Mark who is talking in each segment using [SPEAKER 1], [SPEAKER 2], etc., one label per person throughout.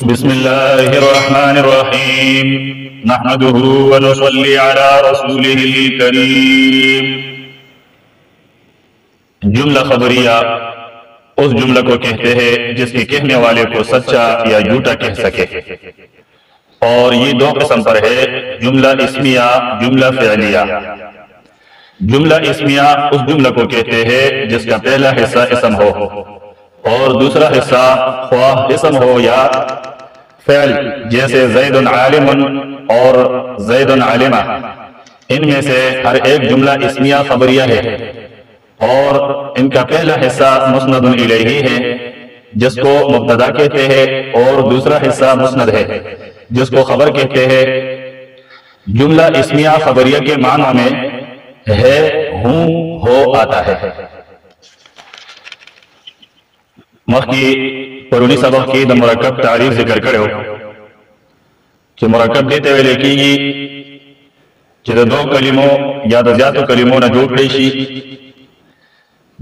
[SPEAKER 1] بسم الله الرحمن الرحيم. نحمده ونصلي على رسوله الكريم. جملہ خبریہ اس جملہ کو کہتے ہیں جس کے کہنے والے کو سچا یا جھوٹا کہہ سکے۔ اور یہ دو قسم پر ہے، جملہ اسمیہ، جملہ فعلیہ۔ جملہ اسمیہ اس جملہ کو کہتے ہیں جس کا پہلا حصہ اسم ہو۔ اور دوسرا حصہ خواہ اسم ہو یا فعل، جیسے زید عالم اور زید عالمہ۔ ان میں سے ہر ایک جملہ اسمیہ خبریہ ہے۔ اور ان کا پہلا حصہ مسند الیہ ہے، جس کو مبتدا کہتے ہیں، اور دوسرا حصہ مسند ہے، جس کو خبر کہتے ہیں۔ جملہ اسمیہ خبریہ کے معنی میں ہے، ہوں، ہو آتا ہے۔ مخکې پرونی سبق کې د مرکب تعریف ذکر کړو چې مرکب دې ته ویل کېږي چې د دوه کلمو یا د زیاتو کلمو نه جوړ کړي شي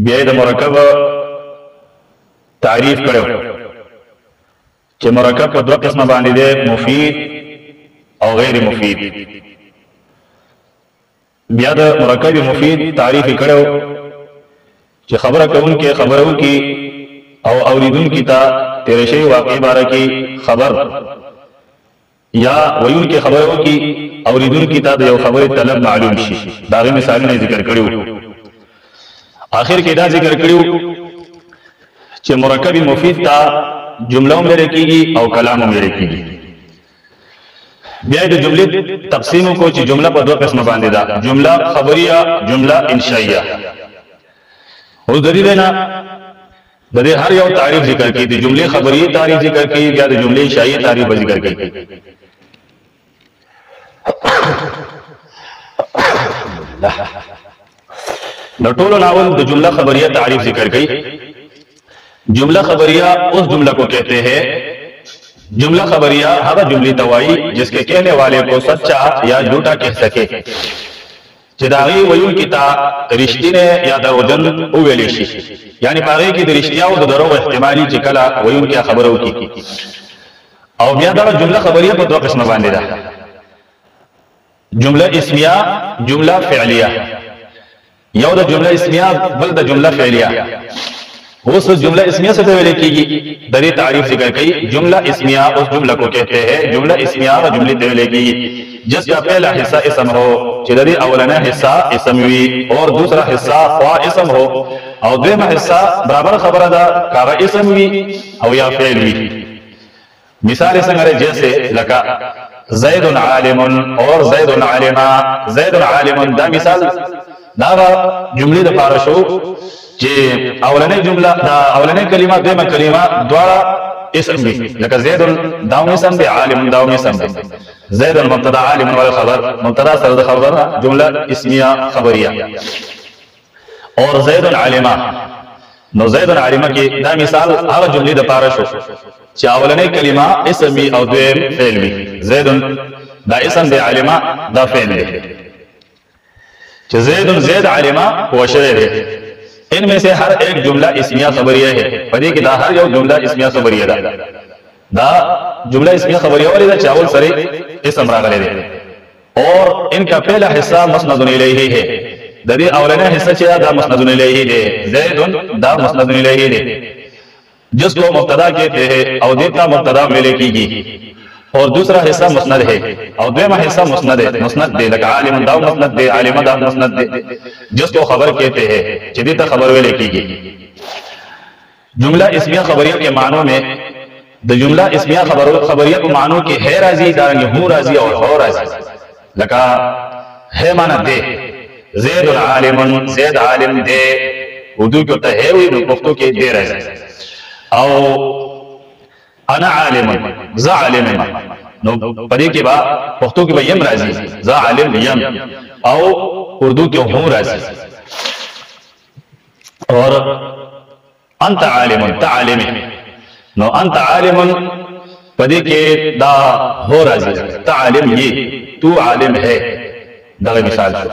[SPEAKER 1] بیا د مرکب تعریف کړو چې مرکب په دوه قسمه باندې دی مفید او غیر مفید. بیا د مرکب مفید تعریف کړو چې خبره کوونکې خبرو کې او اوریدون کی تا تیرے شئی واقعی بارہ کی خبر. یا ویون کی خبروں کی اوریدون کی تا دیو خبر طلب معلوم شی داغی مثال نے ذکر کریو آخر کے دا ذکر کریو چھ مرکب مفید تا جملوں میں رکھی گی او کلاموں میں رکھی گی بیا د جملې تقسیم کو چې جمله په دوه قسمه باندې ده. جمله خبریه جمله انشائیه اوس د دې نه د دې هر یو تعریف ذکر کی دي جمله خبریه تعریف ذکر کی بیا د جمله انشائیه تعریف ذکر کی۔ د ټولو ناول د جمله خبریه تعریف ذکر کی۔ جملہ خبریہ اس جملہ کو کہتے ہیں، جملہ خبریہ ہر جملی توائی جس کے کہنے والے کو سچا یا جھوٹا کہہ سکے۔ چې دا غي ویل کتا رښتینه یا دروغجن او ویل شي یعنی پاره کې د رښتیا او د دروغ احتمالي چې کله ویل کې خبره وکي او بیا دا جمله خبریه په دوه قسمه باندې ده. جمله اسمیه جمله فعلیه. یو د جمله اسمیه بل د جمله فعلیه. اس جملہ اسمیہ سے پہلے کی گی دری تعریف ذکر کی۔ جملہ اسمیہ اس جملہ کو کہتے ہیں۔ جملہ اسمیہ و جملے پہلے کی۔ جس کا پہلا حصہ اسم ہو، چدری اولانا حصہ اسم ہوئی اور دوسرا حصہ خواہ اسم ہو۔ اور دویمہ حصہ برابر خبر دا کارا اسم ہوئی او یا فعل ہوئی مثال سنگر جیسے لکا زید عالم اور زید عالمہ۔ زید عالم دا مثال۔ دا جملے دا پارشو جی، چې اولنې جمله دا اولنې کلمه دیمه کلمه دواړه اسم دي لکه زید داوم اسم دی عالم داوم اسم دی زید المبتدا عالم ولا خبر، مبتدا سره خبر جمله اسمیه خبریه اور زید العالمه نو زید العالمه کې دا مثال هغه جملې د پاره شو۔ چې اولنې کلمه اسم او دویم فعل وي زید دا اسم دی عالمه دا فعل دی چې زید زید عالمه هو شعر دی ان میں سے ہر ایک جملہ اسمیہ خبریہ ہے۔ پدی کی دا ہر یو جملہ اسمیہ خبریہ دا۔ دا جملہ اسمیہ خبریہ والی دا چاول سرے اسم راغلے دے۔ اور ان کا پہلا حصہ مسند الیہ ہے۔ دا دی اولینا حصہ چیا دا مسند الیہ دے۔ زید دا مسند الیہ دے۔ جس کو مبتدا کہتے ہیں او دیتا مبتدا ملے کی گی۔ اور دوسرا حصہ مسند ہے۔ اور دویمہ حصہ مسند ہے۔ مسند دے لکہ عالم دا مسند دے عالم دا مسند دے۔ جس کو خبر کہتے ہیں جدیتا خبر وے لکھی گئی۔ جملہ اسمیہ خبریہ کے معنوں میں، دا جملہ اسمیہ خبریہ کے معنوں کے ہے راضی دارنگی ہوں راضی اور ہو راضی۔ لکہ ہے معنی دے۔ زید العالم، زید عالم دے۔ اردو کی ہوتا ہے ہوئی مفتو کے دے راضی او انا عالم زا عالم. نو، پدې کې با پښتو کې به یم راځي زا عالم یم. او اردو کې هو راځي. اور انت عالم تعلم نو، انت عالم، پدې کې دا هو راځي. تعلم یہ تو عالم ہے. دا مثال شو.